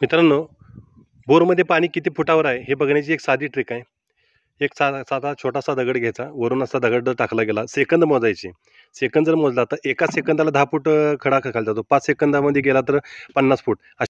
मित्रांनो बोरमध्ये पाणी किती फुटावर आहे हे बघण्याची एक साधी ट्रिक आहे. एक सा साधा छोटासा दगड घ्यायचा वरून असा दगड टाकला गेला सेकंद मोजायचे. सेकंद जर मोजला तर एका सेकंदाला दहा फूट खडा खाली जातो. पाच सेकंदामध्ये गेला तर पन्नास फूट.